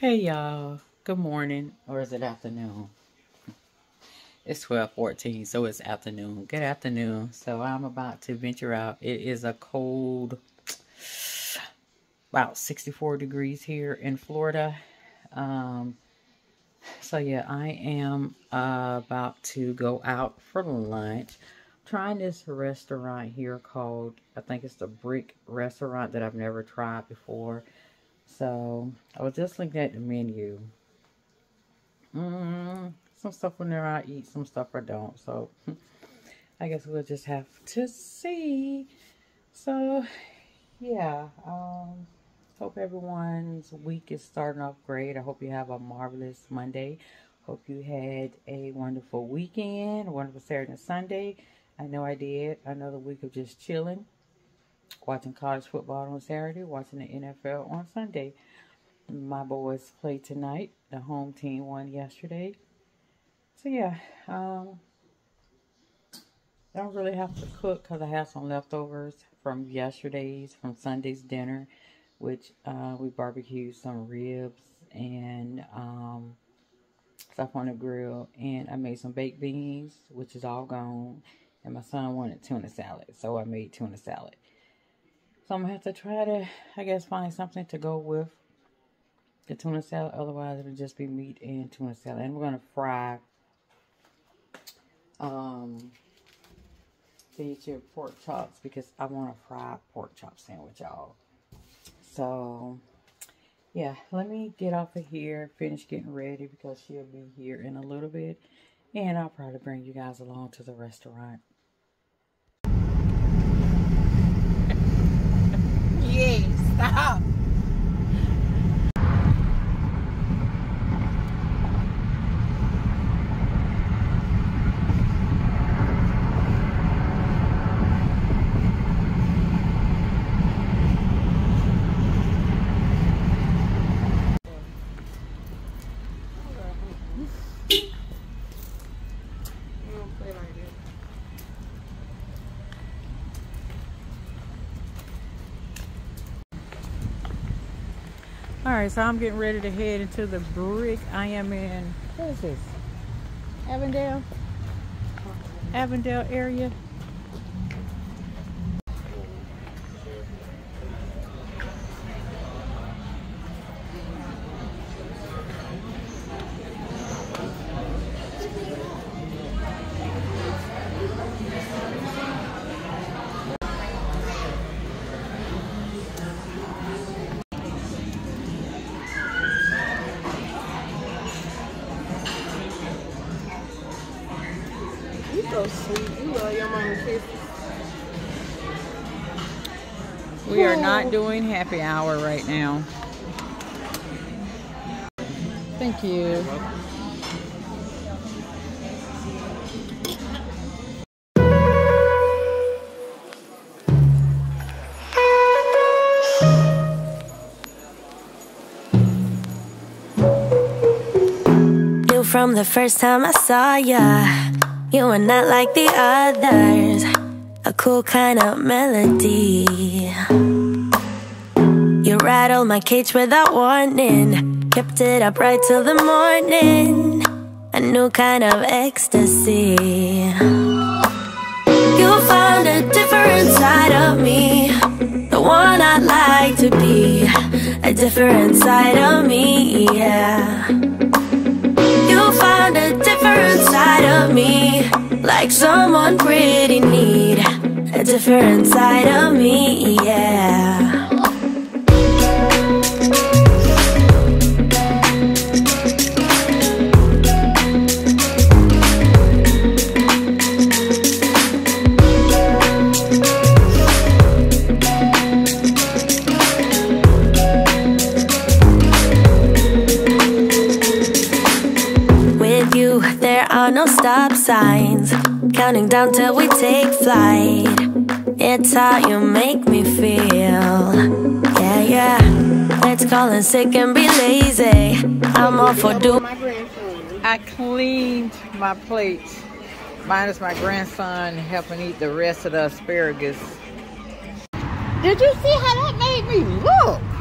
Hey y'all, good morning, or is it afternoon? It's 12:14, so it's afternoon. Good afternoon. So I'm about to venture out. It is a cold about 64 degrees here in Florida. Um so yeah, I am uh, about to go out for lunch. trying this restaurant here called I think it's the Brick Restaurant that I've never tried before. So I was just looking at the menu. Mm, some stuff in there I eat, some stuff I don't. So I guess we'll just have to see. So yeah, um, hope everyone's week is starting off great. I hope you have a marvelous Monday. Hope you had a wonderful weekend, a wonderful Saturday and Sunday. I know I did. Another week of just chilling watching college football on Saturday, watching the NFL on Sunday. My boys play tonight. The home team won yesterday. So yeah, um, I don't really have to cook because I have some leftovers from yesterday's, from Sunday's dinner, which uh, we barbecued some ribs and um, stuff on the grill. And I made some baked beans, which is all gone. And my son wanted tuna salad, so I made tuna salad. So I'm going to have to try to, I guess, find something to go with the tuna salad. Otherwise, it'll just be meat and tuna salad. And we're going to fry um, these here pork chops because I want a fried pork chop sandwich, y'all. So, yeah, let me get off of here, finish getting ready because she'll be here in a little bit. And I'll probably bring you guys along to the restaurant. Yes, All right, so I'm getting ready to head into the brick. I am in, what is this? Avondale? Avondale area. So sweet. You love your mama kisses. We are not doing happy hour right now. Thank you. Knew from the first time I saw ya, you were not like the others. A cool kind of melody. You rattled my cage without warning, kept it up right till the morning. A new kind of ecstasy. You found a different side of me, the one I'd like to be. A different side of me, yeah. Side of me, like someone pretty neat. A different side of me, yeah. No stop signs. Counting down till we take flight. It's how you make me feel. Yeah, yeah. Let's call in sick and be lazy. I'm all for doing. I cleaned my plate. Minus my grandson helping eat the rest of the asparagus. Did you see how that made me look?